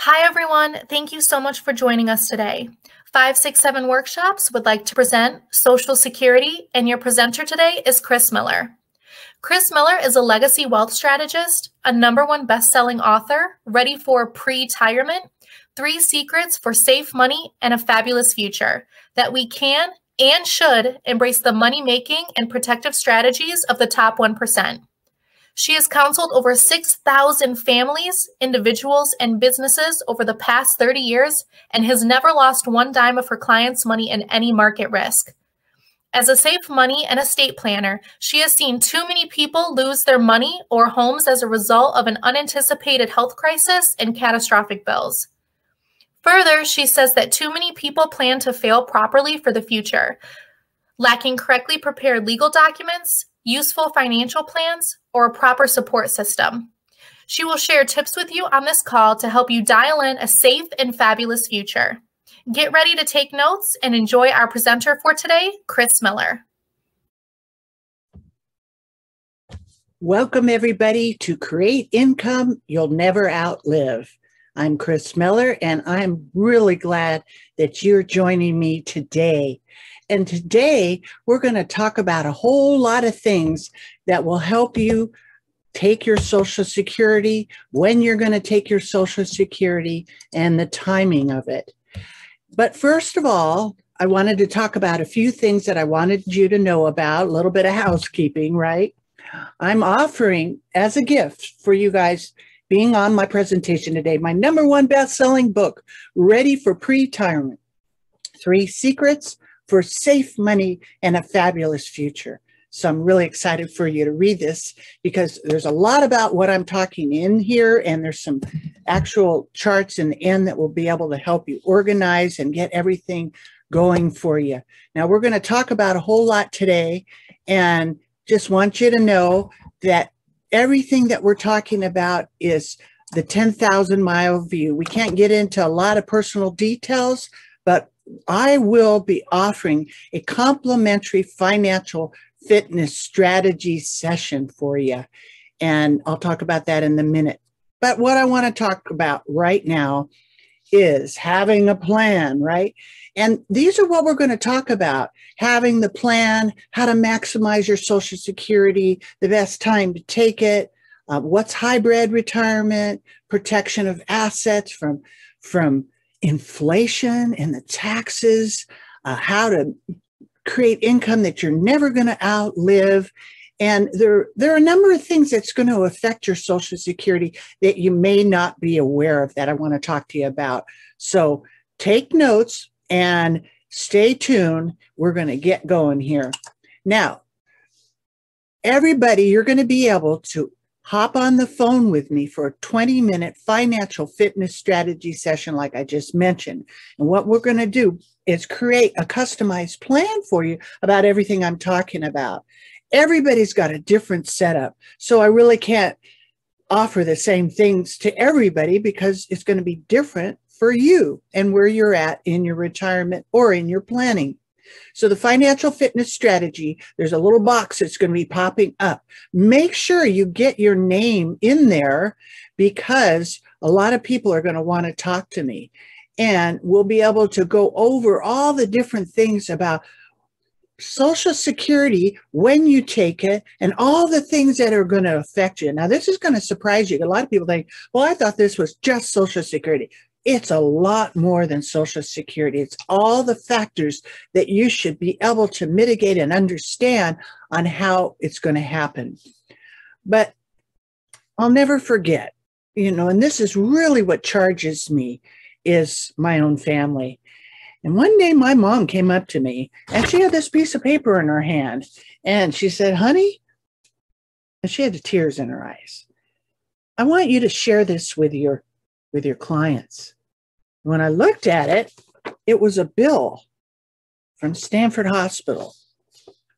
Hi, everyone. Thank you so much for joining us today. 567 Workshops would like to present Social Security, and your presenter today is Kris Miller. Kris Miller is a legacy wealth strategist, a number one best-selling author, ready for pre-retirement, three secrets for safe money and a fabulous future that we can and should embrace the money-making and protective strategies of the top 1%. She has counseled over 6,000 families, individuals, and businesses over the past 30 years and has never lost one dime of her clients' money in any market risk. As a safe money and estate planner, she has seen too many people lose their money or homes as a result of an unanticipated health crisis and catastrophic bills. Further, she says that too many people plan to fail properly for the future, lacking correctly prepared legal documents, useful financial plans, or a proper support system. She will share tips with you on this call to help you dial in a safe and fabulous future. Get ready to take notes and enjoy our presenter for today, Kris Miller. Welcome, everybody, to Create Income You'll Never Outlive. I'm Kris Miller, and I'm really glad that you're joining me today. And today we're going to talk about a whole lot of things that will help you take your Social Security, when you're going to take your Social Security, and the timing of it. But first of all, I wanted to talk about a few things that I wanted you to know about, a little bit of housekeeping, right? I'm offering as a gift for you guys being on my presentation today my number one best selling book, Ready for Pre Retirement Three Secrets for safe money and a fabulous future. So I'm really excited for you to read this because there's a lot about what I'm talking in here, and there's some actual charts in the end that will be able to help you organize and get everything going for you. Now, we're going to talk about a whole lot today, and just want you to know that everything that we're talking about is the 10,000 mile view. We can't get into a lot of personal details, but I will be offering a complimentary financial fitness strategy session for you. And I'll talk about that in a minute. But what I want to talk about right now is having a plan, right? And these are what we're going to talk about having the plan, how to maximize your Social Security, the best time to take it, uh, what's hybrid retirement, protection of assets from, from inflation and the taxes, uh, how to create income that you're never going to outlive. And there, there are a number of things that's going to affect your Social Security that you may not be aware of that I want to talk to you about. So take notes and stay tuned. We're going to get going here. Now, everybody, you're going to be able to hop on the phone with me for a 20 minute financial fitness strategy session, like I just mentioned. And what we're going to do is create a customized plan for you about everything I'm talking about. Everybody's got a different setup. So I really can't offer the same things to everybody because it's going to be different for you and where you're at in your retirement or in your planning. So the financial fitness strategy, there's a little box that's going to be popping up. Make sure you get your name in there because a lot of people are going to want to talk to me. And we'll be able to go over all the different things about Social Security when you take it and all the things that are going to affect you. Now, this is going to surprise you. A lot of people think, well, I thought this was just Social Security it's a lot more than Social Security. It's all the factors that you should be able to mitigate and understand on how it's going to happen. But I'll never forget, you know, and this is really what charges me is my own family. And one day my mom came up to me and she had this piece of paper in her hand and she said, honey, and she had the tears in her eyes. I want you to share this with your with your clients. When I looked at it, it was a bill from Stanford Hospital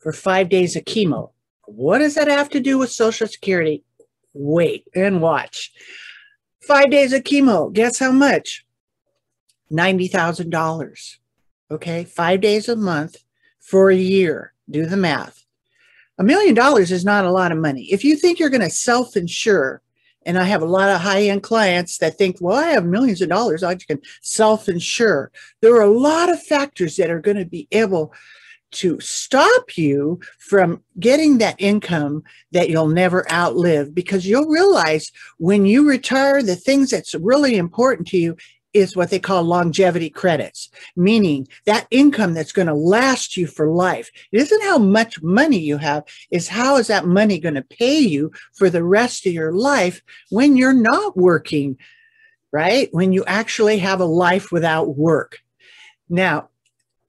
for five days of chemo. What does that have to do with Social Security? Wait and watch. Five days of chemo. Guess how much? $90,000. Okay. Five days a month for a year. Do the math. A million dollars is not a lot of money. If you think you're going to self insure And I have a lot of high end clients that think, well, I have millions of dollars. I can self insure. There are a lot of factors that are going to be able to stop you from getting that income that you'll never outlive because you'll realize when you retire, the things that's really important to you is what they call longevity credits, meaning that income that's going to last you for life. It isn't how much money you have, is how is that money going to pay you for the rest of your life when you're not working, right? When you actually have a life without work. Now,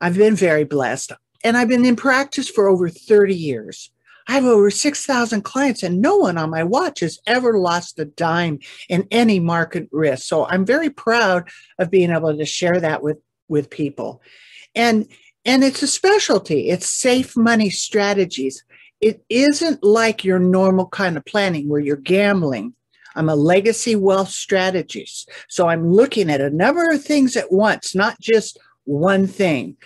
I've been very blessed and I've been in practice for over 30 years. I have over 6,000 clients, and no one on my watch has ever lost a dime in any market risk. So I'm very proud of being able to share that with, with people. And, and it's a specialty, it's safe money strategies. It isn't like your normal kind of planning where you're gambling. I'm a legacy wealth strategist. So I'm looking at a number of things at once, not just one thing.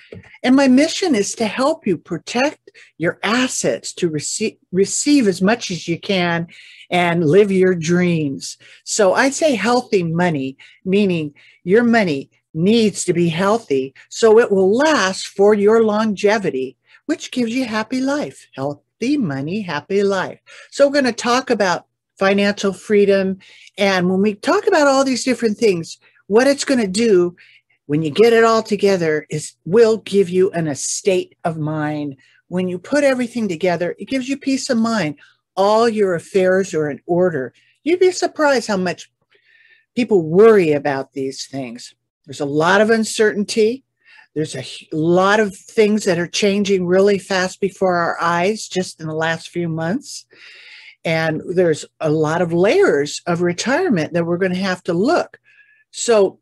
And my mission is to help you protect your assets to receive, receive as much as you can and live your dreams. So I say healthy money, meaning your money needs to be healthy so it will last for your longevity, which gives you happy life, healthy money, happy life. So we're going to talk about financial freedom. And when we talk about all these different things, what it's going to do when you get it all together is will give you an estate of mind. When you put everything together it gives you peace of mind. All your affairs are in order. You'd be surprised how much people worry about these things. There's a lot of uncertainty. There's a lot of things that are changing really fast before our eyes just in the last few months. And there's a lot of layers of retirement that we're going to have to look. So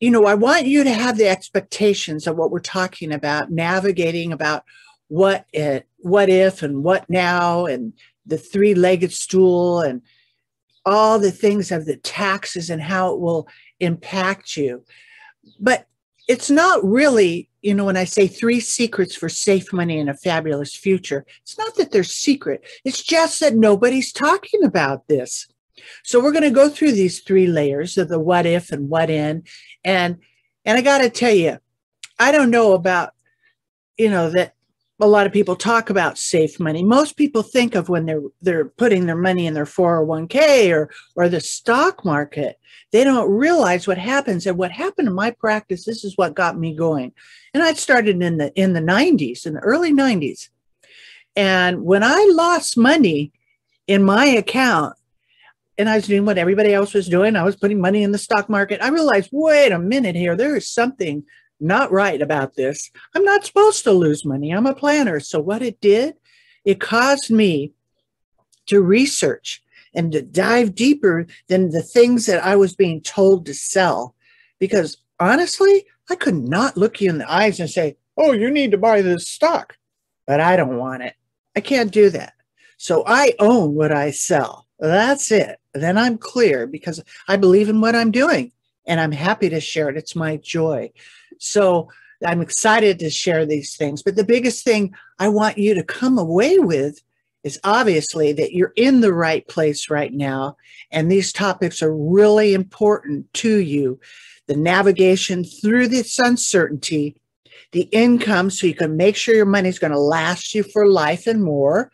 you know, I want you to have the expectations of what we're talking about, navigating about what it, what if and what now and the three-legged stool and all the things of the taxes and how it will impact you. But it's not really, you know, when I say three secrets for safe money and a fabulous future, it's not that they're secret. It's just that nobody's talking about this. So we're going to go through these three layers of the what if and what in. And and I got to tell you, I don't know about, you know, that a lot of people talk about safe money. Most people think of when they're they're putting their money in their 401k or or the stock market. They don't realize what happens. And what happened in my practice, this is what got me going. And I started in the in the 90s, in the early 90s. And when I lost money in my account, and I was doing what everybody else was doing. I was putting money in the stock market. I realized, wait a minute here, there is something not right about this. I'm not supposed to lose money. I'm a planner. So what it did, it caused me to research and to dive deeper than the things that I was being told to sell. Because honestly, I could not look you in the eyes and say, oh, you need to buy this stock, but I don't want it. I can't do that. So I own what I sell. That's it then I'm clear because I believe in what I'm doing and I'm happy to share it. It's my joy. So I'm excited to share these things. But the biggest thing I want you to come away with is obviously that you're in the right place right now. And these topics are really important to you. The navigation through this uncertainty, the income, so you can make sure your money is going to last you for life and more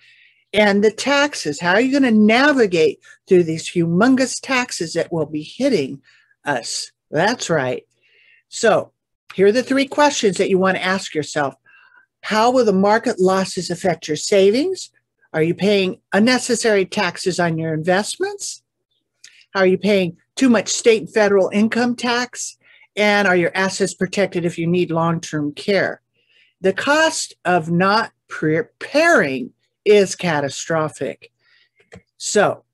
and the taxes. How are you going to navigate through these humongous taxes that will be hitting us? That's right. So, here are the three questions that you want to ask yourself How will the market losses affect your savings? Are you paying unnecessary taxes on your investments? Are you paying too much state and federal income tax? And are your assets protected if you need long term care? The cost of not preparing is catastrophic. So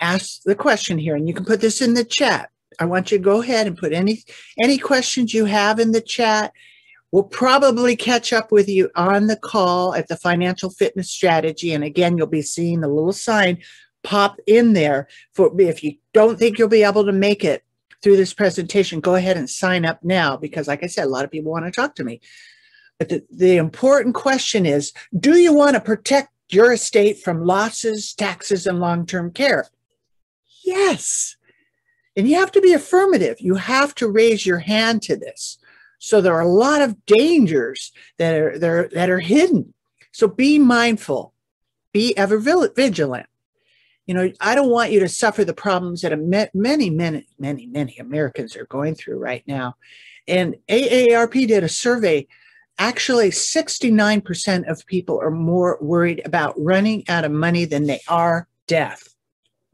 ask the question here, and you can put this in the chat. I want you to go ahead and put any any questions you have in the chat. We'll probably catch up with you on the call at the financial fitness strategy. And again, you'll be seeing the little sign pop in there for if you don't think you'll be able to make it through this presentation, go ahead and sign up now because like I said, a lot of people want to talk to me. But the, the important question is, do you want to protect your estate from losses, taxes, and long-term care? Yes. And you have to be affirmative. You have to raise your hand to this. So there are a lot of dangers that are, that are, that are hidden. So be mindful, be ever vigilant. You know, I don't want you to suffer the problems that many, many, many, many Americans are going through right now. And AARP did a survey. Actually, 69% of people are more worried about running out of money than they are death.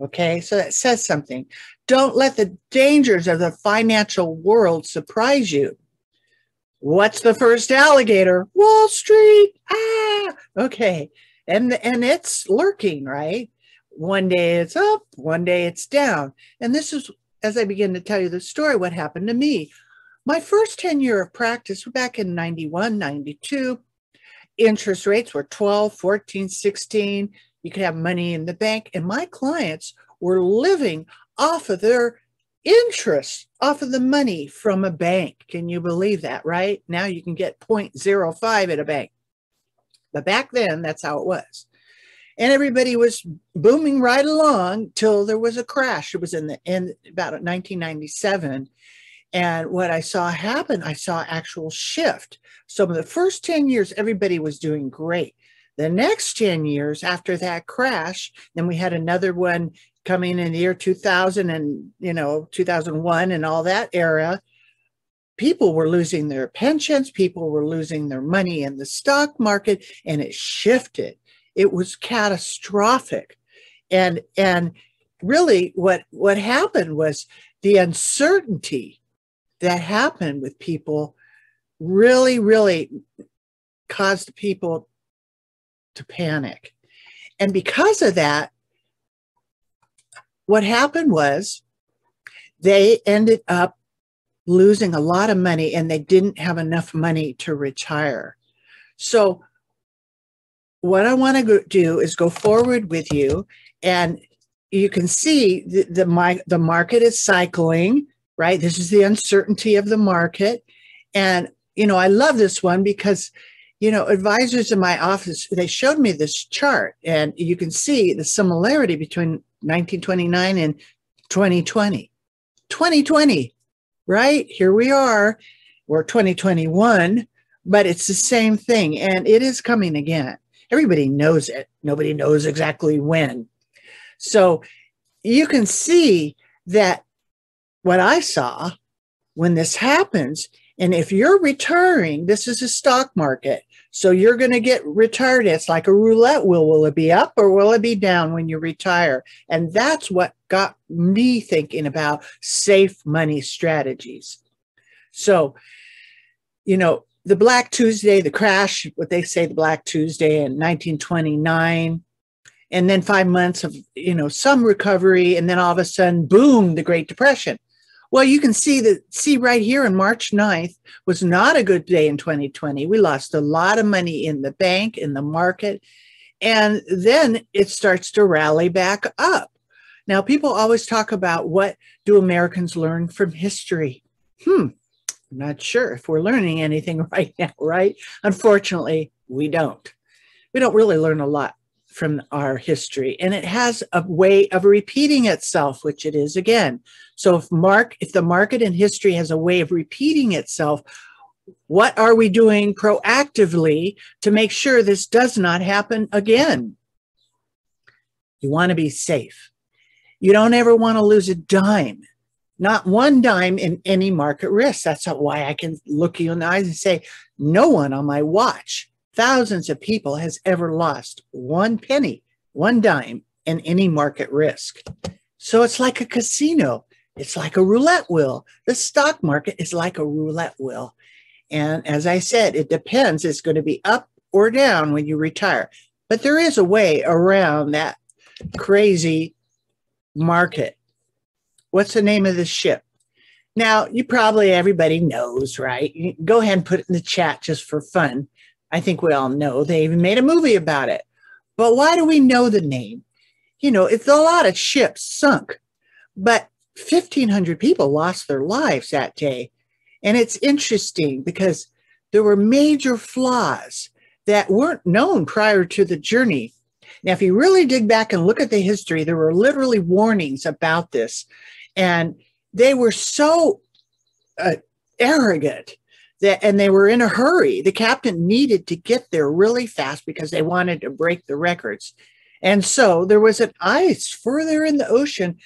Okay, so that says something. Don't let the dangers of the financial world surprise you. What's the first alligator? Wall Street. Ah, okay. And and it's lurking, right? One day it's up, one day it's down. And this is as I begin to tell you the story what happened to me. My first 10 year of practice back in 91, 92. Interest rates were 12, 14, 16. You could have money in the bank and my clients were living off of their interest off of the money from a bank. Can you believe that, right? Now you can get 0.05 at a bank. But back then, that's how it was. And everybody was booming right along till there was a crash. It was in the end about 1997. And what I saw happen, I saw actual shift. So in the first 10 years, everybody was doing great. The next 10 years after that crash, then we had another one coming in the year 2000 and you know 2001 and all that era people were losing their pensions people were losing their money in the stock market and it shifted it was catastrophic and and really what what happened was the uncertainty that happened with people really really caused people to panic and because of that what happened was they ended up losing a lot of money and they didn't have enough money to retire. So, what I want to do is go forward with you, and you can see the, the, my, the market is cycling, right? This is the uncertainty of the market. And, you know, I love this one because, you know, advisors in my office, they showed me this chart, and you can see the similarity between 1929 and 2020. 2020, right? Here we are. We're 2021, but it's the same thing and it is coming again. Everybody knows it. Nobody knows exactly when. So you can see that what I saw when this happens, and if you're retiring, this is a stock market. So you're going to get retired. It's like a roulette wheel. Will it be up or will it be down when you retire? And that's what got me thinking about safe money strategies. So, you know, the Black Tuesday, the crash, what they say the Black Tuesday in 1929, and then five months of, you know, some recovery, and then all of a sudden, boom, the Great Depression. Well, you can see that, see right here on March 9th was not a good day in 2020. We lost a lot of money in the bank, in the market, and then it starts to rally back up. Now, people always talk about what do Americans learn from history? Hmm, I'm not sure if we're learning anything right now, right? Unfortunately, we don't. We don't really learn a lot from our history. And it has a way of repeating itself which it is again. So if mark if the market in history has a way of repeating itself what are we doing proactively to make sure this does not happen again? You want to be safe. You don't ever want to lose a dime not one dime in any market risk. That's why i can look you in the eyes and say no one on my watch thousands of people has ever lost one penny, one dime in any market risk. So it's like a casino. It's like a roulette wheel. The stock market is like a roulette wheel. And as I said, it depends. It's going to be up or down when you retire. But there is a way around that crazy market. What's the name of the ship? Now, you probably everybody knows, right? Go ahead and put it in the chat just for fun. I think we all know. They even made a movie about it. But why do we know the name? You know, it's a lot of ships sunk, but 1,500 people lost their lives that day. And it's interesting because there were major flaws that weren't known prior to the journey. Now, if you really dig back and look at the history, there were literally warnings about this. And they were so uh, arrogant that, and they were in a hurry. The captain needed to get there really fast because they wanted to break the records. And so there was an ice further in the ocean,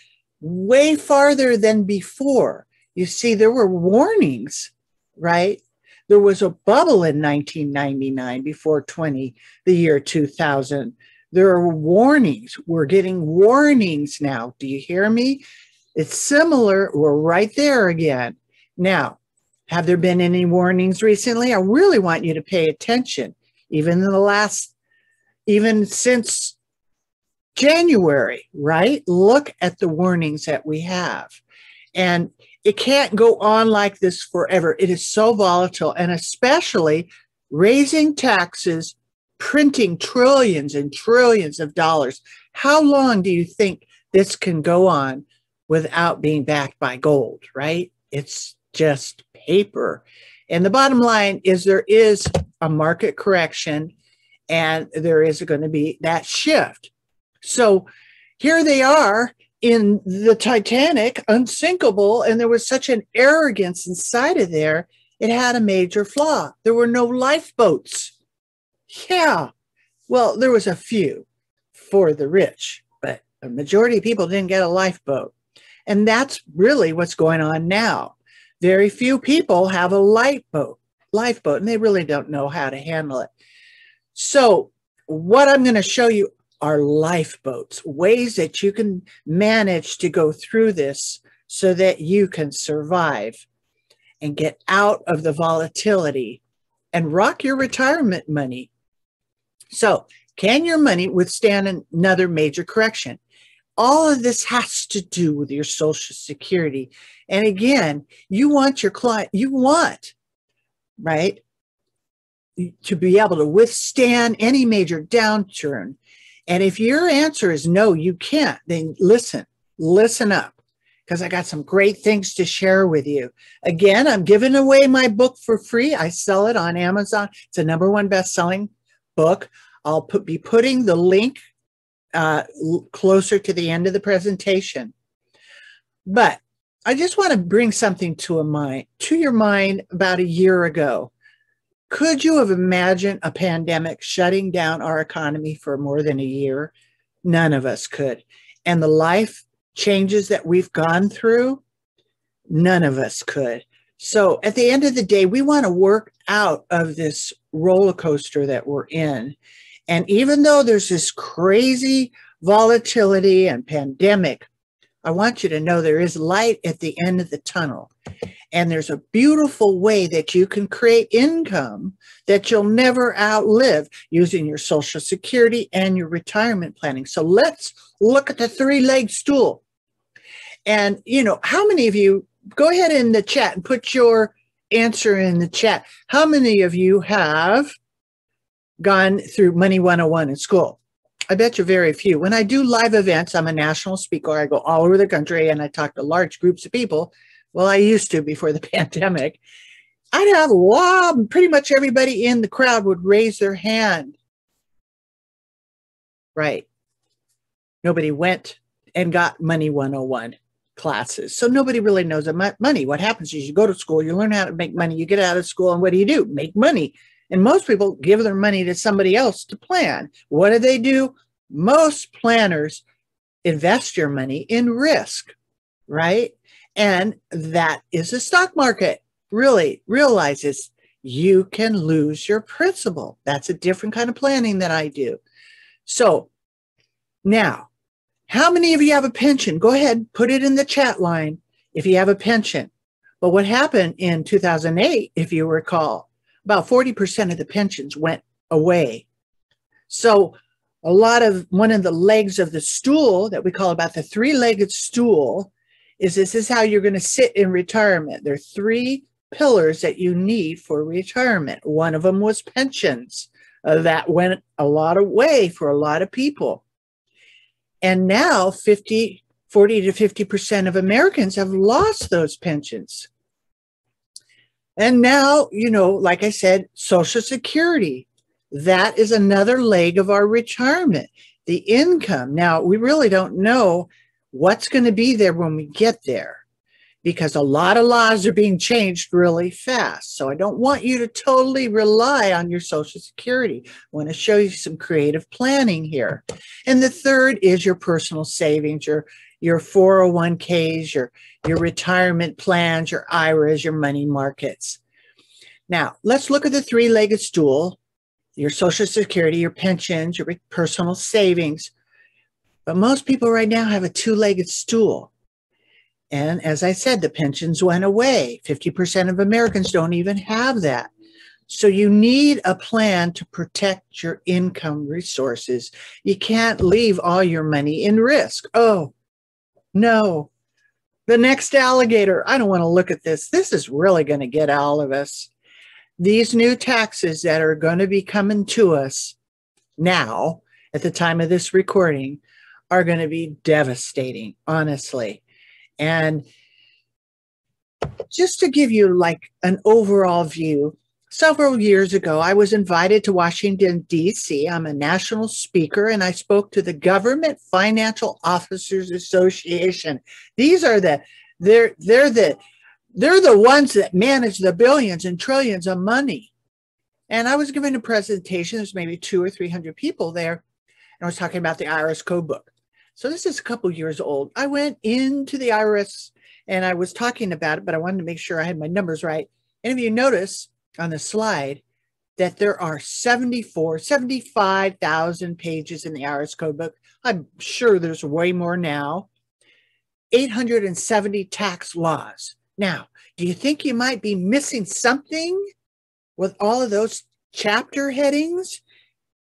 way farther than before. You see, there were warnings, right? There was a bubble in 1999 before 20, the year 2000. There are warnings. We're getting warnings now. Do you hear me? It's similar. We're right there again. Now, have there been any warnings recently? I really want you to pay attention. Even in the last, even since January, right? Look at the warnings that we have. And it can't go on like this forever. It is so volatile, and especially raising taxes, printing trillions and trillions of dollars. How long do you think this can go on without being backed by gold, right? It's just paper. And the bottom line is there is a market correction and there is going to be that shift. So here they are in the Titanic, unsinkable, and there was such an arrogance inside of there, it had a major flaw. There were no lifeboats. Yeah. Well, there was a few for the rich, but the majority of people didn't get a lifeboat. And that's really what's going on now. Very few people have a lifeboat, lifeboat, and they really don't know how to handle it. So, what I'm going to show you are lifeboats, ways that you can manage to go through this so that you can survive and get out of the volatility and rock your retirement money. So, can your money withstand another major correction? All of this has to do with your Social Security. And again, you want your client, you want, right, to be able to withstand any major downturn and if your answer is no, you can't, then listen, listen up, because I got some great things to share with you. Again, I'm giving away my book for free. I sell it on Amazon. It's a number one best-selling book. I'll put, be putting the link uh, closer to the end of the presentation. But I just want to bring something to a mind, to your mind about a year ago. Could you have imagined a pandemic shutting down our economy for more than a year? None of us could. And the life changes that we've gone through, none of us could. So at the end of the day, we want to work out of this roller coaster that we're in. And even though there's this crazy volatility and pandemic, I want you to know there is light at the end of the tunnel. And there's a beautiful way that you can create income that you'll never outlive using your Social Security and your retirement planning. So let's look at the three leg stool. And, you know, how many of you go ahead in the chat and put your answer in the chat? How many of you have gone through Money 101 in school? I bet you very few. When I do live events, I'm a national speaker. I go all over the country and I talk to large groups of people well, I used to before the pandemic, I'd have a lot, pretty much everybody in the crowd would raise their hand. Right. Nobody went and got Money 101 classes. So nobody really knows about money. What happens is you go to school, you learn how to make money, you get out of school, and what do you do? Make money. And most people give their money to somebody else to plan. What do they do? Most planners invest your money in risk, right? And that is the stock market. Really realizes you can lose your principal. That's a different kind of planning that I do. So now, how many of you have a pension? Go ahead, put it in the chat line if you have a pension. But what happened in 2008, if you recall, about 40% of the pensions went away. So a lot of one of the legs of the stool that we call about the three-legged stool is this is how you're going to sit in retirement. There are three pillars that you need for retirement. One of them was pensions. Uh, that went a lot of way for a lot of people. And now 50, 40 to 50% of Americans have lost those pensions. And now, you know, like I said, Social Security, that is another leg of our retirement. the income. Now, we really don't know what's going to be there when we get there because a lot of laws are being changed really fast. So I don't want you to totally rely on your Social Security. I want to show you some creative planning here. And the third is your personal savings, your your 401ks, your your retirement plans, your IRAs, your money markets. Now, let's look at the three-legged stool, your Social Security, your pensions, your personal savings. But most people right now have a two-legged stool. And as I said, the pensions went away. 50% of Americans don't even have that. So you need a plan to protect your income resources. You can't leave all your money in risk. Oh, no. The next alligator. I don't want to look at this. This is really going to get all of us. These new taxes that are going to be coming to us now at the time of this recording are going to be devastating, honestly. And just to give you like an overall view, several years ago, I was invited to Washington, D.C. I'm a national speaker and I spoke to the Government Financial Officers Association. These are the, they're, they're the, they're the ones that manage the billions and trillions of money. And I was giving a presentation, there's maybe two or 300 people there. And I was talking about the IRS code book. So this is a couple years old. I went into the IRS and I was talking about it, but I wanted to make sure I had my numbers right. And if you notice on the slide that there are 74, 75,000 pages in the IRS code book. I'm sure there's way more now. 870 tax laws. Now, do you think you might be missing something with all of those chapter headings?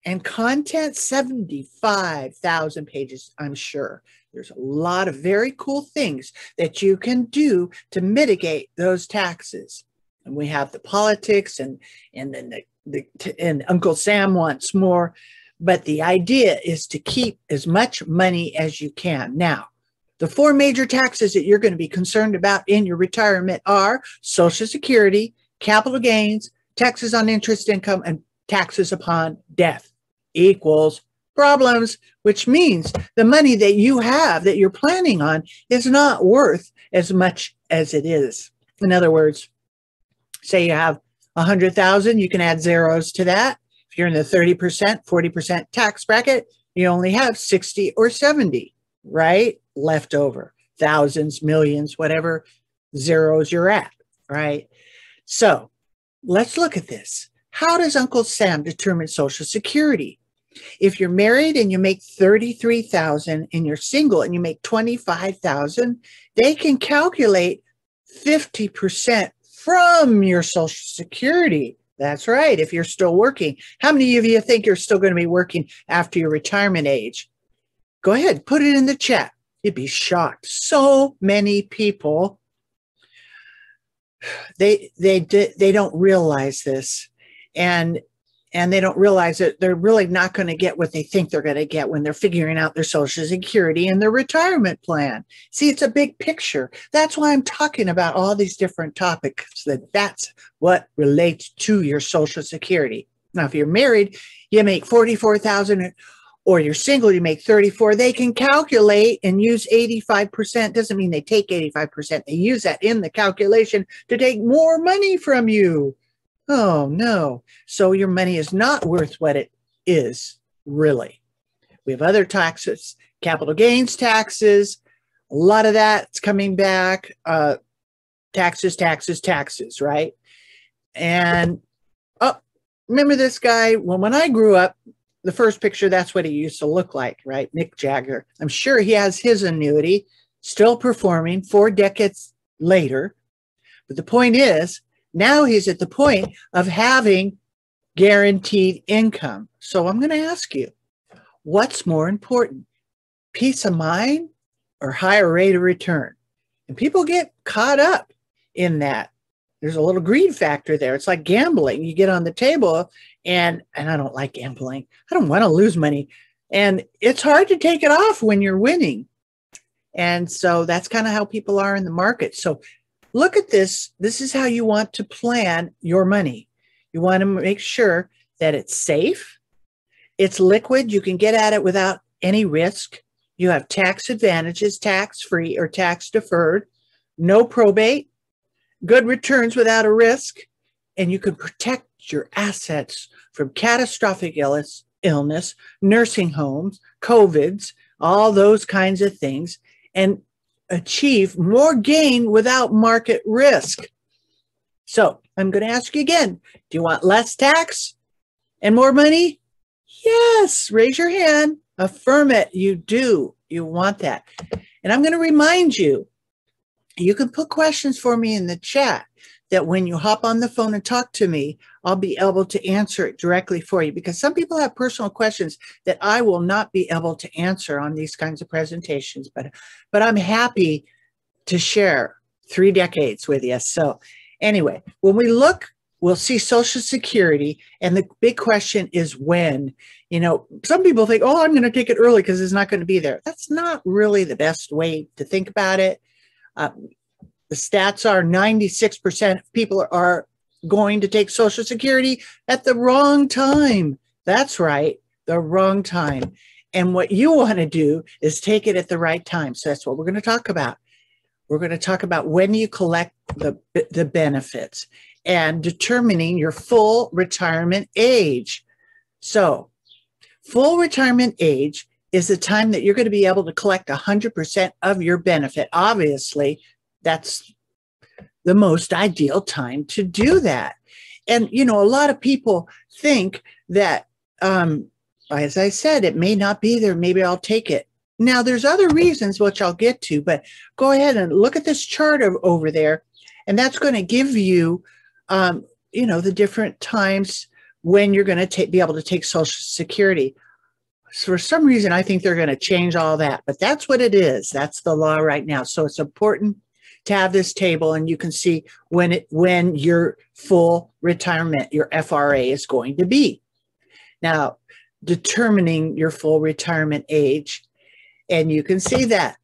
and content 75,000 pages, I'm sure. There's a lot of very cool things that you can do to mitigate those taxes. And we have the politics and and then the, the and Uncle Sam wants more, but the idea is to keep as much money as you can. Now, the four major taxes that you're going to be concerned about in your retirement are Social Security, capital gains, taxes on interest income, and taxes upon death equals problems, which means the money that you have that you're planning on is not worth as much as it is. In other words, say you have a hundred thousand, you can add zeros to that. If you're in the 30%, 40% tax bracket, you only have 60 or 70, right? Left over, thousands, millions, whatever zeros you're at, right? So let's look at this. How does Uncle Sam determine Social Security? If you're married and you make 33,000 and you're single and you make 25,000, they can calculate 50% from your social security. That's right. If you're still working, how many of you think you're still going to be working after your retirement age? Go ahead, put it in the chat. You'd be shocked. So many people they they they don't realize this and and they don't realize that they're really not going to get what they think they're going to get when they're figuring out their social security and their retirement plan. See it's a big picture. That's why i'm talking about all these different topics that that's what relates to your social security. Now if you're married you make 44000 or you're single you make 34 they can calculate and use 85% doesn't mean they take 85% they use that in the calculation to take more money from you Oh, no. So your money is not worth what it is, really. We have other taxes, capital gains taxes, a lot of that's coming back. Uh, taxes, taxes, taxes, right? And oh, remember this guy? Well, when I grew up, the first picture, that's what he used to look like, right? Mick Jagger. I'm sure he has his annuity still performing four decades later. But the point is, now he's at the point of having guaranteed income. So I'm going to ask you, what's more important, peace of mind or higher rate of return? And people get caught up in that. There's a little greed factor there. It's like gambling. You get on the table and and I don't like gambling. I don't want to lose money. And it's hard to take it off when you're winning. And so that's kind of how people are in the market. So look at this. This is how you want to plan your money. You want to make sure that it's safe, it's liquid, you can get at it without any risk. You have tax advantages, tax free or tax deferred, no probate, good returns without a risk, and you can protect your assets from catastrophic illness, illness, nursing homes, COVIDs, all those kinds of things, and achieve more gain without market risk. So I'm going to ask you again do you want less tax and more money? Yes, raise your hand, affirm it. You do. You want that. And I'm going to remind you you can put questions for me in the chat that when you hop on the phone and talk to me, I'll be able to answer it directly for you because some people have personal questions that I will not be able to answer on these kinds of presentations, but but I'm happy to share three decades with you. So anyway, when we look, we'll see Social Security, and the big question is when. You know, some people think, oh, I'm going to take it early because it's not going to be there. That's not really the best way to think about it. Uh, the stats are 96% of people are going to take Social Security at the wrong time. That's right, the wrong time. And what you want to do is take it at the right time. So that's what we're going to talk about. We're going to talk about when you collect the, the benefits and determining your full retirement age. So, full retirement age is the time that you're going to be able to collect 100% of your benefit. Obviously, that's the most ideal time to do that. And, you know, a lot of people think that, um, as I said, it may not be there. Maybe I'll take it. Now, there's other reasons, which I'll get to, but go ahead and look at this chart over there. And that's going to give you, um, you know, the different times when you're going to be able to take Social Security So for some reason, I think they're going to change all that, but that's what it is. That's the law right now. So it's important to have this table, and you can see when it when your full retirement, your FRA, is going to be. Now, determining your full retirement age, and you can see that.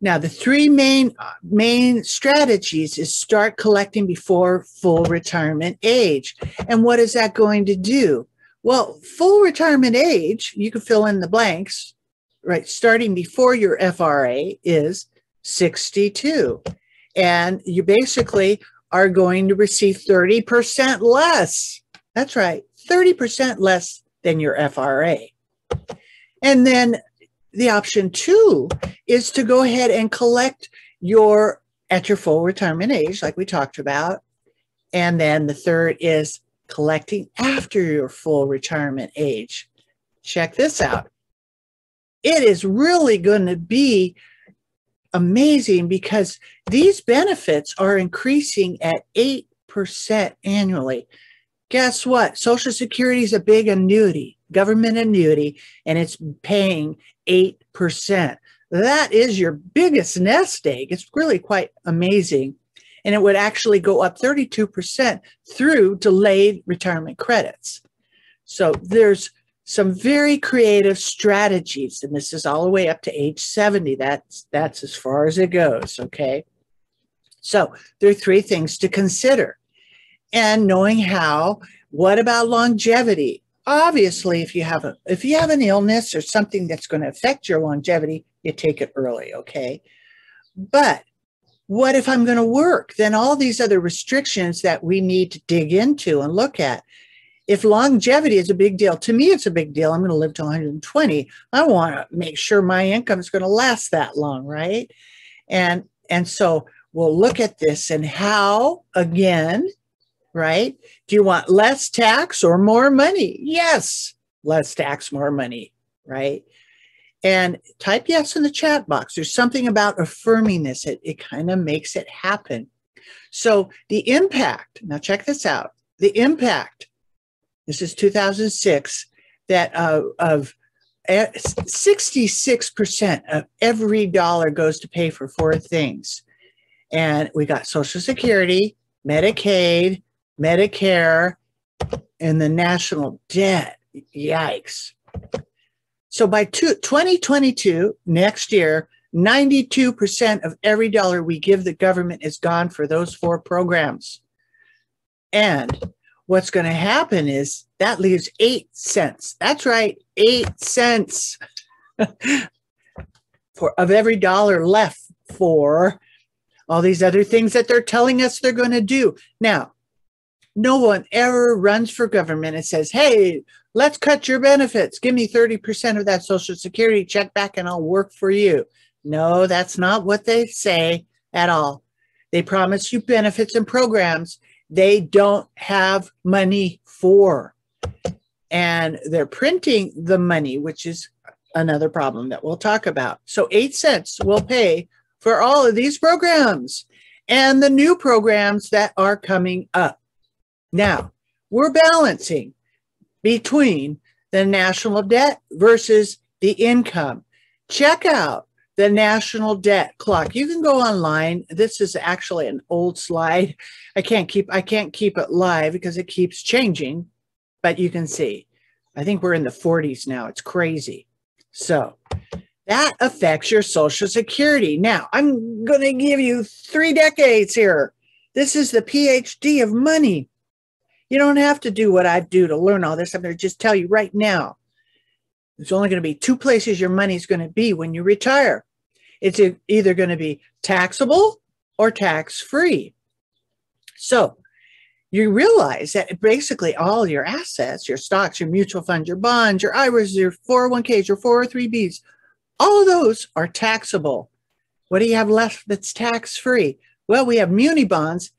Now, the three main main strategies is start collecting before full retirement age. And what is that going to do? Well, full retirement age, you can fill in the blanks, right? Starting before your FRA is 62. And you basically are going to receive 30% less. That's right, 30% less than your FRA. And then the option two is to go ahead and collect your at your full retirement age, like we talked about. And then the third is collecting after your full retirement age. Check this out. It is really going to be amazing because these benefits are increasing at 8% annually. Guess what? Social Security is a big annuity, government annuity, and it's paying 8%. That is your biggest nest egg. It's really quite amazing and it would actually go up 32% through delayed retirement credits. So there's some very creative strategies, and this is all the way up to age 70. That's that's as far as it goes. Okay. So there are three things to consider. And knowing how, what about longevity? Obviously, if you have a if you have an illness or something that's going to affect your longevity, you take it early, okay? But what if I'm going to work? Then all these other restrictions that we need to dig into and look at. If longevity is a big deal, to me, it's a big deal. I'm going to live to 120. I want to make sure my income is going to last that long, right? And and so we'll look at this and how again, right? Do you want less tax or more money? Yes, less tax, more money, right? and type yes in the chat box. There's something about affirming this, it, it kind of makes it happen. So the impact, now check this out the impact, this is 2006, that uh, of 66% of every dollar goes to pay for four things. And we got Social Security, Medicaid, Medicare, and the national debt. Yikes. So by two, 2022, next year, 92% of every dollar we give the government is gone for those four programs. And what's going to happen is that leaves eight cents. That's right, eight cents. for of every dollar left for all these other things that they're telling us they're going to do. Now, no one ever runs for government and says, "Hey, let's cut your benefits. Give me 30% of that social security check back and I'll work for you." No, that's not what they say at all. They promise you benefits and programs they don't have money for. And they're printing the money, which is another problem that we'll talk about. So, eight cents will pay for all of these programs and the new programs that are coming up. Now, we're balancing between the national debt versus the income. Check out the national debt clock. You can go online. This is actually an old slide. I can't keep I can't keep it live because it keeps changing, but you can see. I think we're in the 40s now. It's crazy. So, that affects your social security. Now, I'm going to give you 3 decades here. This is the PhD of money. You don't have to do what I do to learn all this. I'm going to just tell you right now. There's only going to be two places your money is going to be when you retire. It's either going to be taxable or tax free. So you realize that basically all your assets, your stocks, your mutual funds, your bonds, your IRAs, your 401ks, your 403bs, all of those are taxable. What do you have left that's tax free? Well, we have muni bonds.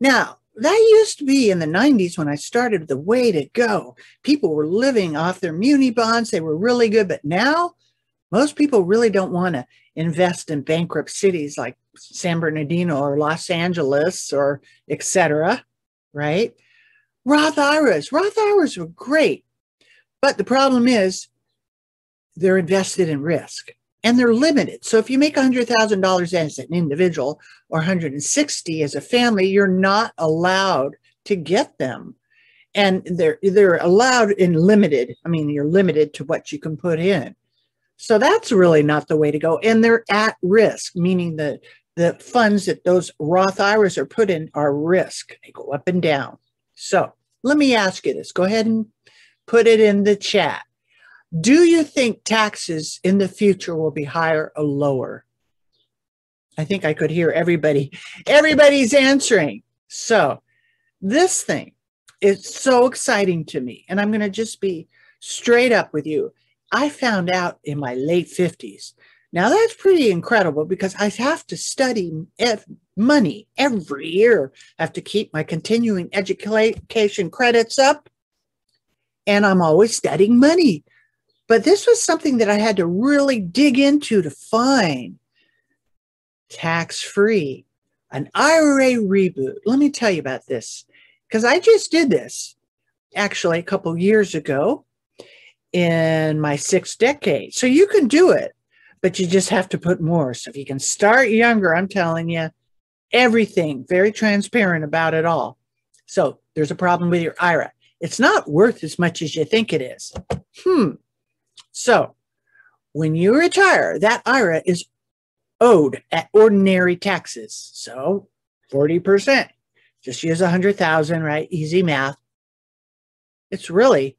Now, that used to be in the 90s when I started the way to go. People were living off their muni bonds. They were really good. But now, most people really don't want to invest in bankrupt cities like San Bernardino or Los Angeles or etc. Right? Roth IRAs. Roth IRAs were great. But the problem is they're invested in risk and they're limited. So if you make $100,000 as an individual or 160 as a family, you're not allowed to get them. And they're they're allowed in limited. I mean, you're limited to what you can put in. So that's really not the way to go. And they're at risk, meaning the the funds that those Roth IRAs are put in are risk. They go up and down. So let me ask you this. Go ahead and put it in the chat. Do you think taxes in the future will be higher or lower? I think I could hear everybody. Everybody's answering. So, this thing is so exciting to me. And I'm going to just be straight up with you. I found out in my late 50s. Now, that's pretty incredible because I have to study money every year. I have to keep my continuing education credits up. And I'm always studying money but this was something that I had to really dig into to find tax free, an IRA reboot. Let me tell you about this because I just did this actually a couple years ago in my sixth decade. So you can do it, but you just have to put more. So if you can start younger, I'm telling you, everything very transparent about it all. So there's a problem with your IRA. It's not worth as much as you think it is. Hmm. So when you retire, that IRA is owed at ordinary taxes. So 40%. Just use a 100,000, right? Easy math. It's really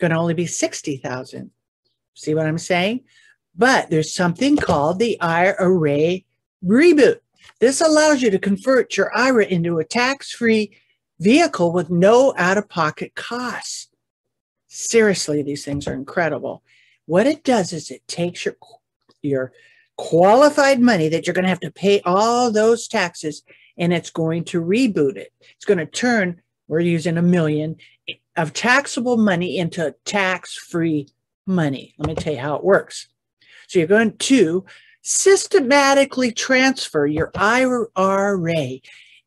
going to only be 60,000. See what I'm saying? But there's something called the IRA reboot. This allows you to convert your IRA into a tax-free vehicle with no out-of-pocket costs. Seriously, these things are incredible. What it does is it takes your your qualified money that you're going to have to pay all those taxes and it's going to reboot it. It's going to turn, we're using a million of taxable money into tax free money. Let me tell you how it works. So you're going to systematically transfer your IRA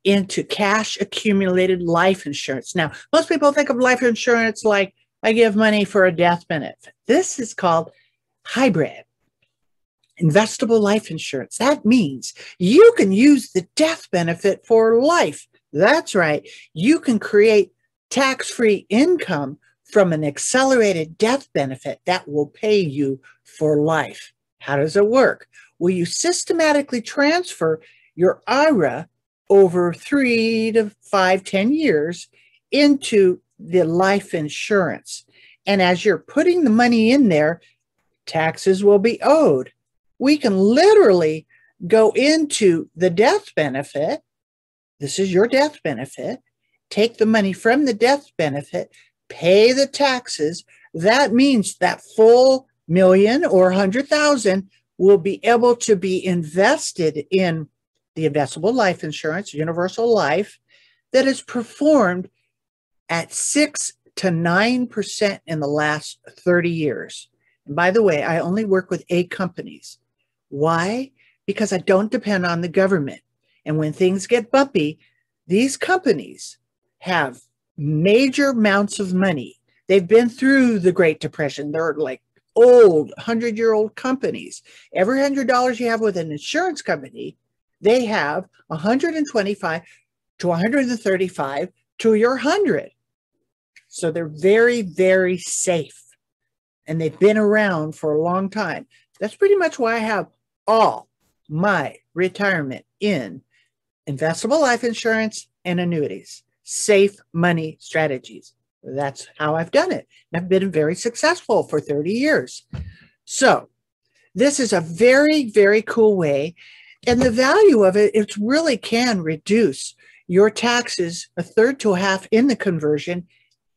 into cash accumulated life insurance. Now, most people think of life insurance like I give money for a death benefit. This is called hybrid investable life insurance. That means you can use the death benefit for life. That's right. You can create tax free income from an accelerated death benefit that will pay you for life. How does it work? Well, you systematically transfer your IRA over three to five, ten years into the life insurance. And as you're putting the money in there, taxes will be owed. We can literally go into the death benefit. This is your death benefit. Take the money from the death benefit, pay the taxes. That means that full million or 100,000 will be able to be invested in the investable life insurance, universal life, that is performed at six to nine percent in the last 30 years. And by the way, I only work with A companies. Why? Because I don't depend on the government. And when things get bumpy, these companies have major amounts of money. They've been through the Great Depression. They're like old, 100 year old companies. Every $100 you have with an insurance company, they have 125 to 135 to your 100. So they're very, very safe and they've been around for a long time. That's pretty much why I have all my retirement in investable life insurance and annuities, safe money strategies. That's how I've done it. I've been very successful for 30 years. So, this is a very, very cool way. And the value of it, it really can reduce your taxes a third to a half in the conversion.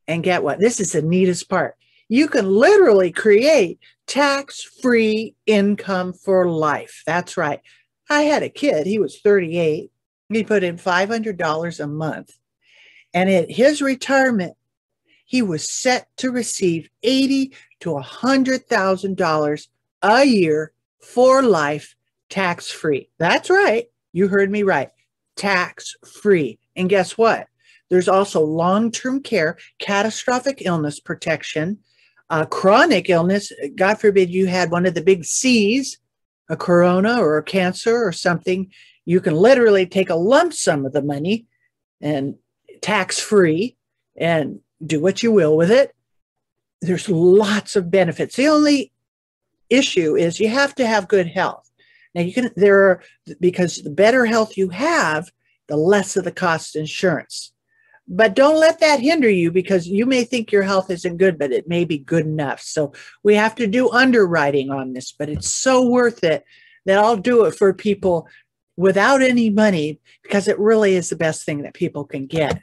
And get what? This is the neatest part. You can literally create tax free income for life. That's right. I had a kid, he was 38. He put in $500 a month. And at his retirement, he was set to receive eighty to $100,000 a year for life tax free. That's right. You heard me right. Tax free. And guess what? There's also long term care, catastrophic illness protection, uh, chronic illness. God forbid you had one of the big C's, a corona or a cancer or something. You can literally take a lump sum of the money and tax free and do what you will with it. There's lots of benefits. The only issue is you have to have good health. Now you can there are because the better health you have, the less of the cost insurance. But don't let that hinder you because you may think your health isn't good, but it may be good enough. So we have to do underwriting on this, but it's so worth it that I'll do it for people without any money because it really is the best thing that people can get.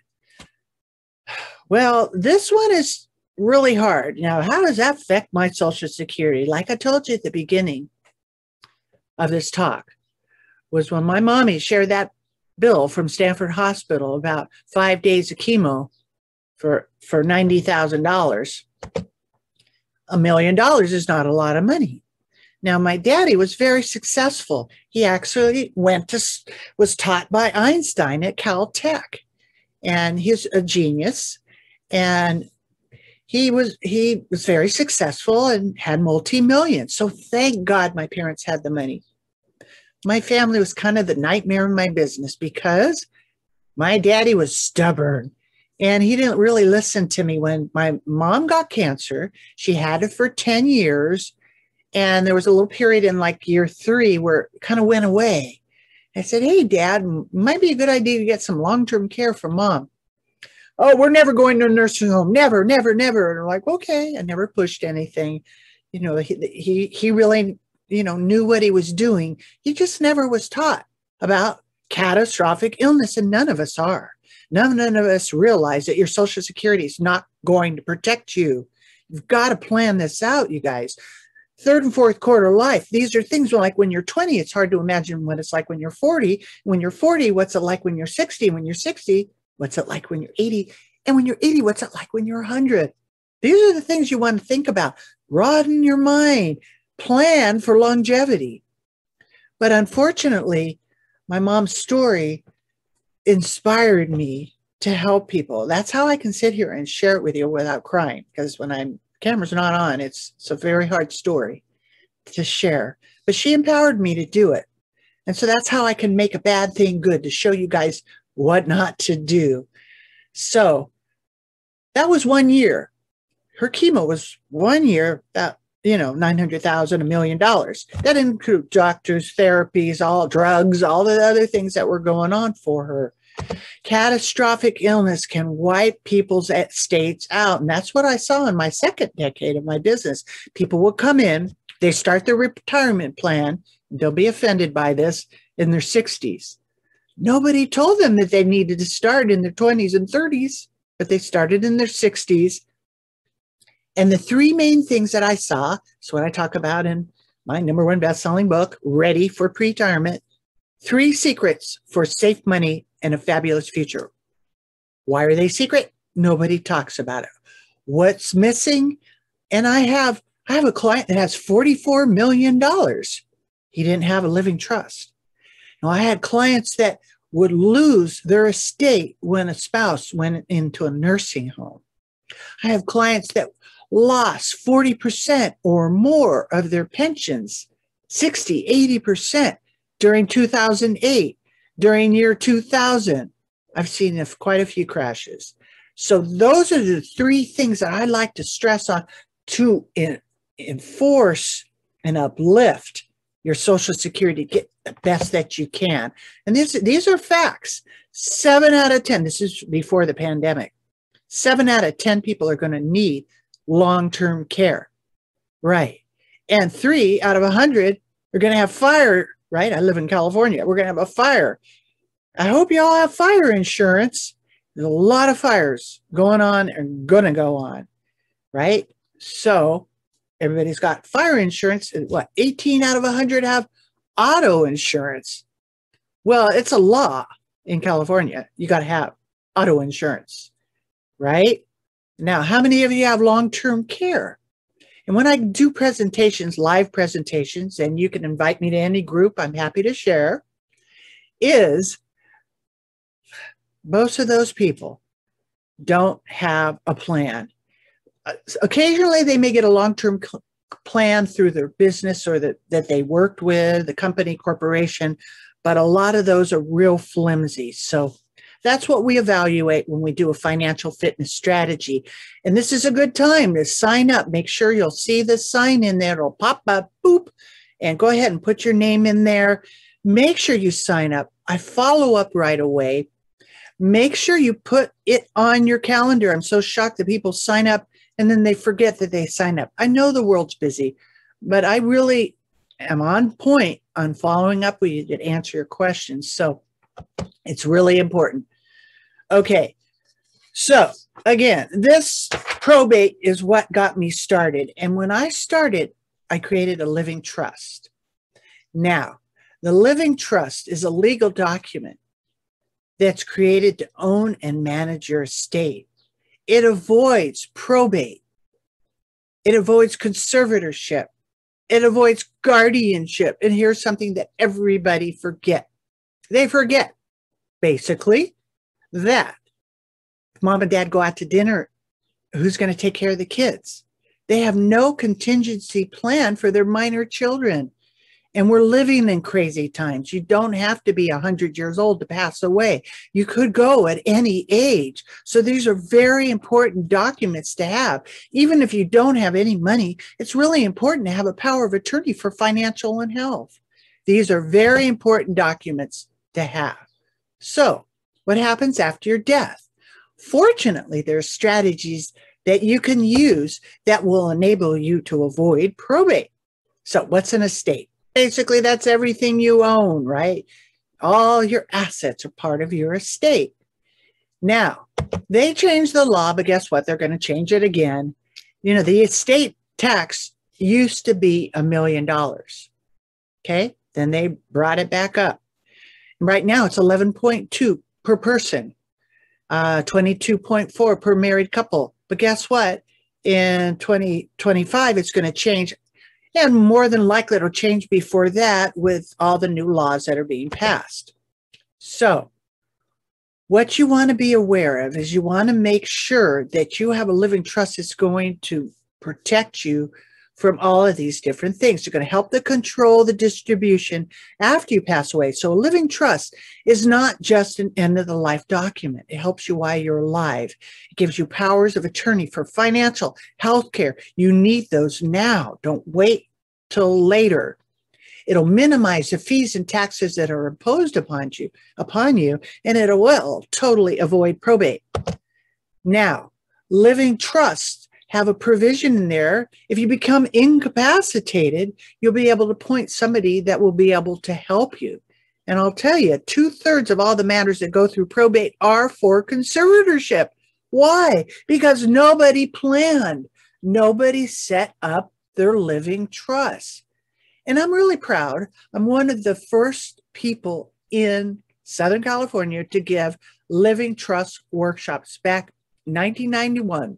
Well, this one is really hard. Now, how does that affect my Social Security? Like I told you at the beginning of this talk, was when my mommy shared that bill from Stanford Hospital about five days of chemo for, for $90,000. A million dollars is not a lot of money. Now, my daddy was very successful. He actually went to, was taught by Einstein at Caltech, and he's a genius and he was he was very successful and had multi-millions so thank god my parents had the money my family was kind of the nightmare in my business because my daddy was stubborn and he didn't really listen to me when my mom got cancer she had it for 10 years and there was a little period in like year three where it kind of went away i said hey dad might be a good idea to get some long-term care for mom oh, we're never going to a nursing home. Never, never, never. And I'm like, okay, I never pushed anything. You know, he, he, he really, you know, knew what he was doing. He just never was taught about catastrophic illness, and none of us are. None, none of us realize that your Social Security is not going to protect you. You've got to plan this out, you guys. Third and fourth quarter life, these are things like when you're 20, it's hard to imagine what it's like when you're 40. When you're 40, what's it like when you're 60? When you're 60, What's it like when you're 80? And when you're 80, what's it like when you're 100? These are the things you want to think about. Broaden your mind, plan for longevity. But unfortunately, my mom's story inspired me to help people. That's how I can sit here and share it with you without crying. Because when I'm camera's not on, it's it's a very hard story to share. But she empowered me to do it. And so that's how I can make a bad thing good to show you guys what not to do. So that was one year. Her chemo was one year, about, you know, 900,000, a million dollars. That include doctors, therapies, all drugs, all the other things that were going on for her. Catastrophic illness can wipe people's states out. And that's what I saw in my second decade of my business. People would come in, They start their retirement plan, they'll be offended by this in their 60s. Nobody told them that they needed to start in their 20s and 30s, but they started in their 60s. And the three main things that I saw is what I talk about in my number one best-selling book, Ready for Pre-Retirement. Three secrets for safe money and a fabulous future. Why are they secret? Nobody talks about it. What's missing? And I have I have a client that has $44 million. He didn't have a living trust. Now, I had clients that would lose their estate when a spouse went into a nursing home. I have clients that lost 40% or more of their pensions, 60, 80% during 2008, during year 2000. I've seen quite a few crashes. So those are the three things that I like to stress on to enforce and uplift your social security get the best that you can and these these are facts seven out of ten this is before the pandemic seven out of ten people are going to need long-term care right and three out of a hundred are going to have fire right i live in california we're going to have a fire i hope you all have fire insurance there's a lot of fires going on and going to go on right so everybody's got fire insurance. And what, 18 out of 100 have auto insurance? Well, it's a law in California. You got to have auto insurance, right? Now, how many of you have long term care? And when I do presentations, live presentations, and you can invite me to any group, I'm happy to share, is most of those people don't have a plan uh, occasionally they may get a long-term plan through their business or that, that they worked with, the company, corporation, but a lot of those are real flimsy. So that's what we evaluate when we do a financial fitness strategy. And this is a good time to sign up. Make sure you'll see the sign in there. It'll pop up, boop, and go ahead and put your name in there. Make sure you sign up. I follow up right away. Make sure you put it on your calendar. I'm so shocked that people sign up and then they forget that they sign up. I know the world's busy, but I really am on point on following up with you to answer your questions. So it's really important. Okay. So again, this probate is what got me started. And when I started, I created a living trust. Now, the living trust is a legal document that's created to own and manage your estate. It avoids probate. It avoids conservatorship. It avoids guardianship. And here's something that everybody forget. They forget, basically, that if mom and dad go out to dinner, who's going to take care of the kids? They have no contingency plan for their minor children. And we're living in crazy times. You don't have to be 100 years old to pass away. You could go at any age. So these are very important documents to have. Even if you don't have any money, it's really important to have a power of attorney for financial and health. These are very important documents to have. So, what happens after your death? Fortunately, there are strategies that you can use that will enable you to avoid probate. So, what's an estate? basically that's everything you own, right? All your assets are part of your estate. Now, they changed the law, but guess what? They're going to change it again. You know, the estate tax used to be a million dollars. Okay. Then they brought it back up. Right now it's 11.2 per person, uh, 22.4 per married couple. But guess what? In 2025, it's going to change and more than likely, it'll change before that with all the new laws that are being passed. So, what you want to be aware of is you want to make sure that you have a living trust that's going to protect you from all of these different things. You're going to help to control the distribution after you pass away. So, a living trust is not just an end of the life document, it helps you while you're alive. It gives you powers of attorney for financial, health care. You need those now. Don't wait till later. It'll minimize the fees and taxes that are imposed upon you, upon you, and it will totally avoid probate. Now, living trusts have a provision in there. If you become incapacitated, you'll be able to point somebody that will be able to help you. And I'll tell you, two thirds of all the matters that go through probate are for conservatorship. Why? Because nobody planned, nobody set up their living trust. And I'm really proud. I'm one of the first people in Southern California to give living trust workshops back 1991.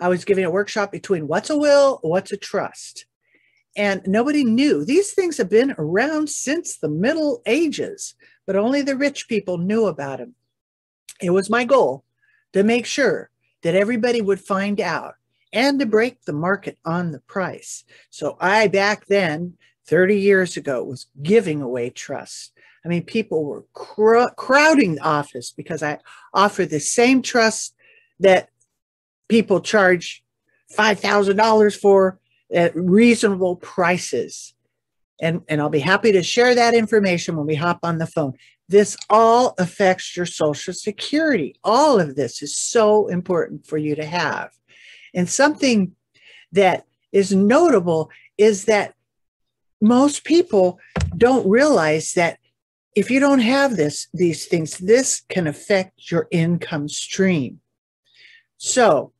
I was giving a workshop between what's a will, what's a trust. And nobody knew. These things have been around since the Middle Ages, but only the rich people knew about them. It was my goal to make sure that everybody would find out and to break the market on the price. So I, back then, 30 years ago, was giving away trusts. I mean, people were cr- crowding the office because I offered the same trust that people charge $5,000 for at reasonable prices. And, and I'll be happy to share that information when we hop on the phone. This all affects your Social Security. All of this is so important for you to have. And something that is notable is that most people don't realize that if you don't have this these things this can affect your income stream so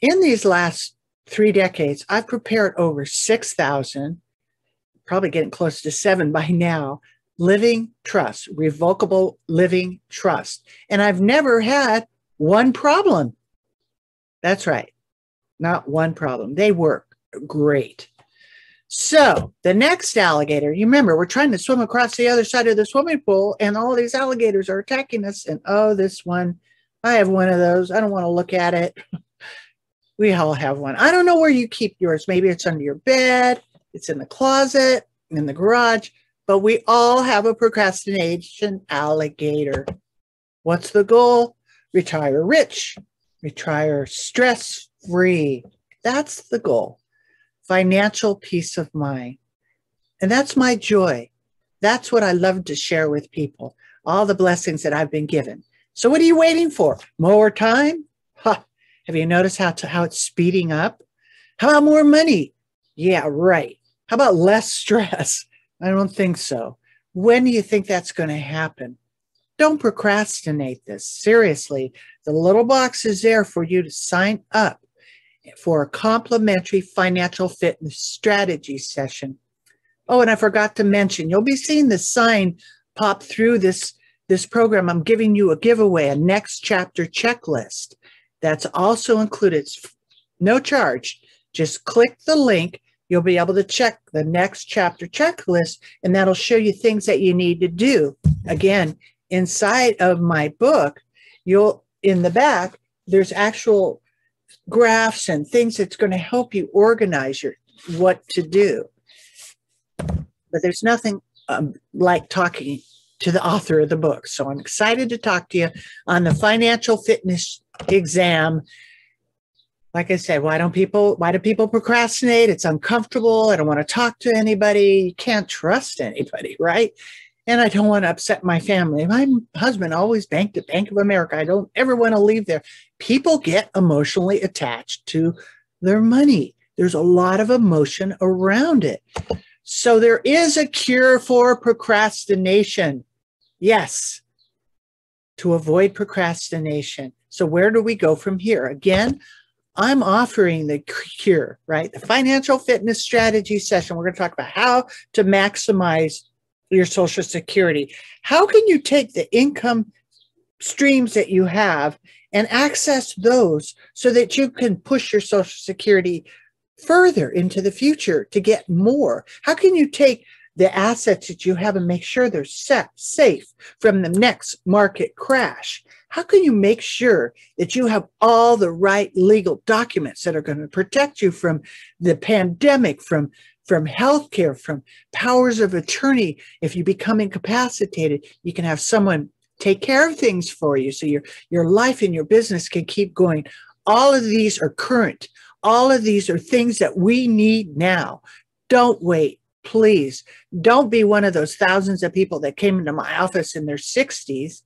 in these last three decades, I've prepared over 6,000, probably getting close to seven by now, living trust, revocable living trust. And I've never had one problem. That's right, not one problem. They work great. So the next alligator, you remember, we're trying to swim across the other side of the swimming pool, and all these alligators are attacking us. And oh, this one, I have one of those. I don't want to look at it. We all have one. I don't know where you keep yours. Maybe it's under your bed, it's in the closet, in the garage, but we all have a procrastination alligator. What's the goal? Retire rich, retire stress free. That's the goal. Financial peace of mind. And that's my joy. That's what I love to share with people. All the blessings that I've been given. So, what are you waiting for? More time? Ha, have you noticed how, to, how it's speeding up? How about more money? Yeah, right. How about less stress? I don't think so. When do you think that's going to happen? Don't procrastinate this. Seriously, the little box is there for you to sign up for a complimentary financial fitness strategy session. Oh, and I forgot to mention, you'll be seeing the sign pop through this, this program. I'm giving you a giveaway, a next chapter checklist. That's also included. No charge. Just click the link. You'll be able to check the next chapter checklist, and that'll show you things that you need to do. Again, inside of my book, you'll in the back, there's actual graphs and things that's going to help you organize your what to do. But there's nothing um, like talking to the author of the book. So I'm excited to talk to you on the financial fitness exam. Like I said, why don't people why do people procrastinate? It's uncomfortable. I don't want to talk to anybody. You can't trust anybody, right? And I don't want to upset my family. My husband always banked at Bank of America. I don't ever want to leave there. People get emotionally attached to their money. There's a lot of emotion around it. So there is a cure for procrastination. Yes, to avoid procrastination. So, where do we go from here? Again, I'm offering the cure, right? The financial fitness strategy session. We're going to talk about how to maximize your Social Security. How can you take the income streams that you have and access those so that you can push your Social Security further into the future to get more? How can you take the assets that you have and make sure they're set safe from the next market crash? How can you make sure that you have all the right legal documents that are going to protect you from the pandemic, from from healthcare, from powers of attorney? If you become incapacitated, you can have someone take care of things for you so your your life and your business can keep going. All of these are current. All of these are things that we need now. Don't wait please don't be one of those thousands of people that came into my office in their 60s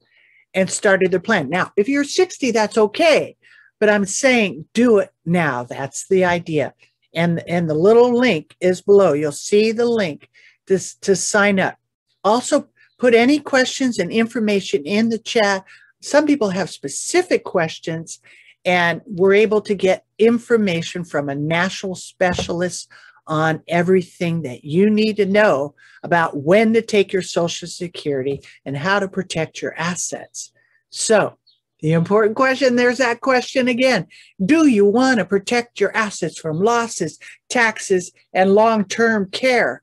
and started their plan. Now, if you're 60, that's okay. but I'm saying do it now. That's the idea. And, and the little link is below. You'll see the link to, to sign up. Also, put any questions and information in the chat. Some people have specific questions, and we're able to get information from a national specialist on everything that you need to know about when to take your Social Security and how to protect your assets. So, the important question there's that question again. Do you want to protect your assets from losses, taxes, and long term care?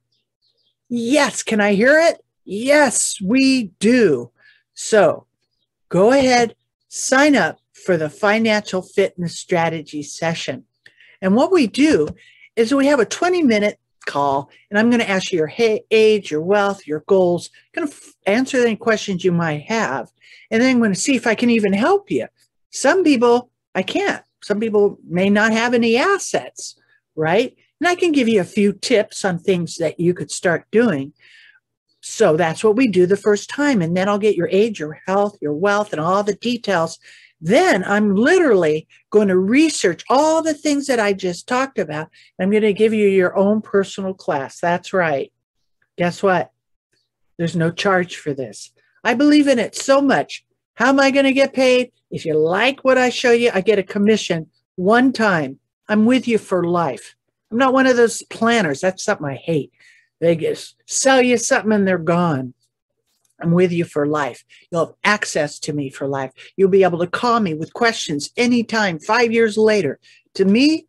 Yes. Can I hear it? Yes, we do. So, go ahead, sign up for the financial fitness strategy session. And what we do is we have a 20 minute call and I'm going to ask you your age, your wealth, your goals, I'm going to answer any questions you might have. And then I'm going to see if I can even help you. Some people I can't. Some people may not have any assets, right? And I can give you a few tips on things that you could start doing. So that's what we do the first time. And then I'll get your age, your health, your wealth, and all the details then I'm literally going to research all the things that I just talked about. I'm going to give you your own personal class. That's right. Guess what? There's no charge for this. I believe in it so much. How am I going to get paid? If you like what I show you, I get a commission one time. I'm with you for life. I'm not one of those planners. That's something I hate. They just sell you something and they're gone. I'm with you for life. You'll have access to me for life. You'll be able to call me with questions anytime, five years later. To me,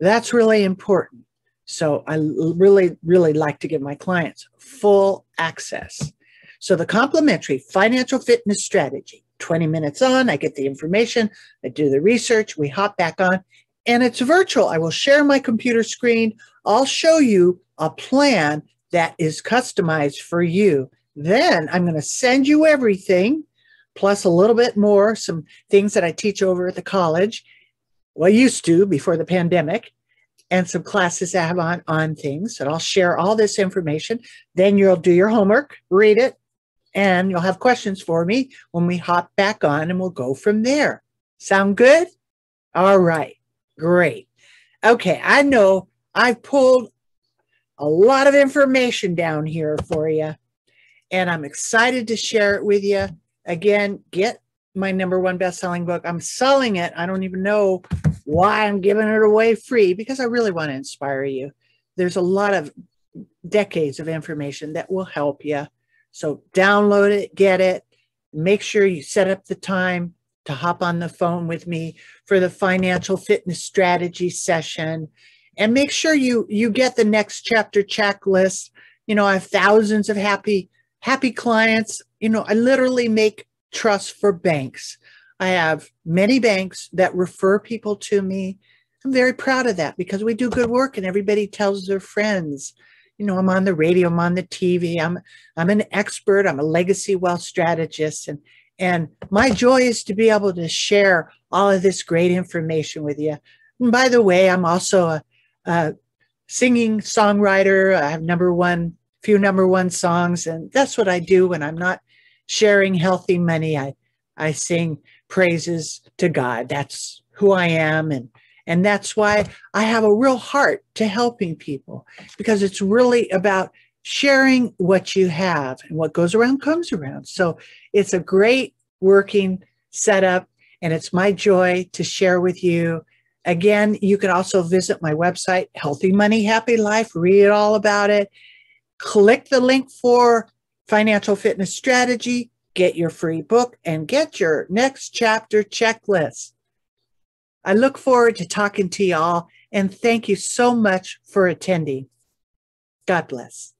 that's really important. So I really, really like to give my clients full access. So the complimentary financial fitness strategy 20 minutes on, I get the information, I do the research, we hop back on, and it's virtual. I will share my computer screen. I'll show you a plan that is customized for you then I'm going to send you everything, plus a little bit more, some things that I teach over at the college. Well, used to before the pandemic, and some classes I have on, on things. And I'll share all this information. Then you'll do your homework, read it, and you'll have questions for me when we hop back on, and we'll go from there. Sound good? All right, great. Okay, I know I've pulled a lot of information down here for you and I'm excited to share it with you. Again, get my number one best-selling book. I'm selling it. I don't even know why I'm giving it away free because I really want to inspire you. There's a lot of decades of information that will help you. So download it, get it. Make sure you set up the time to hop on the phone with me for the financial fitness strategy session and make sure you you get the next chapter checklist. You know, I have thousands of happy happy clients. You know, I literally make trust for banks. I have many banks that refer people to me. I'm very proud of that because we do good work and everybody tells their friends. You know, I'm on the radio, I'm on the TV, I'm I'm an expert, I'm a legacy wealth strategist and and my joy is to be able to share all of this great information with you. And by the way, I'm also a, a singing songwriter. I have number one few number one songs. And that's what I do when I'm not sharing healthy money. I, I sing praises to God. That's who I am. And, and that's why I have a real heart to helping people because it's really about sharing what you have and what goes around comes around. So it's a great working setup and it's my joy to share with you. Again, you can also visit my website, Healthy Money, Happy Life, read all about it click the link for financial fitness strategy, get your free book, and get your next chapter checklist. I look forward to talking to y'all and thank you so much for attending. God bless.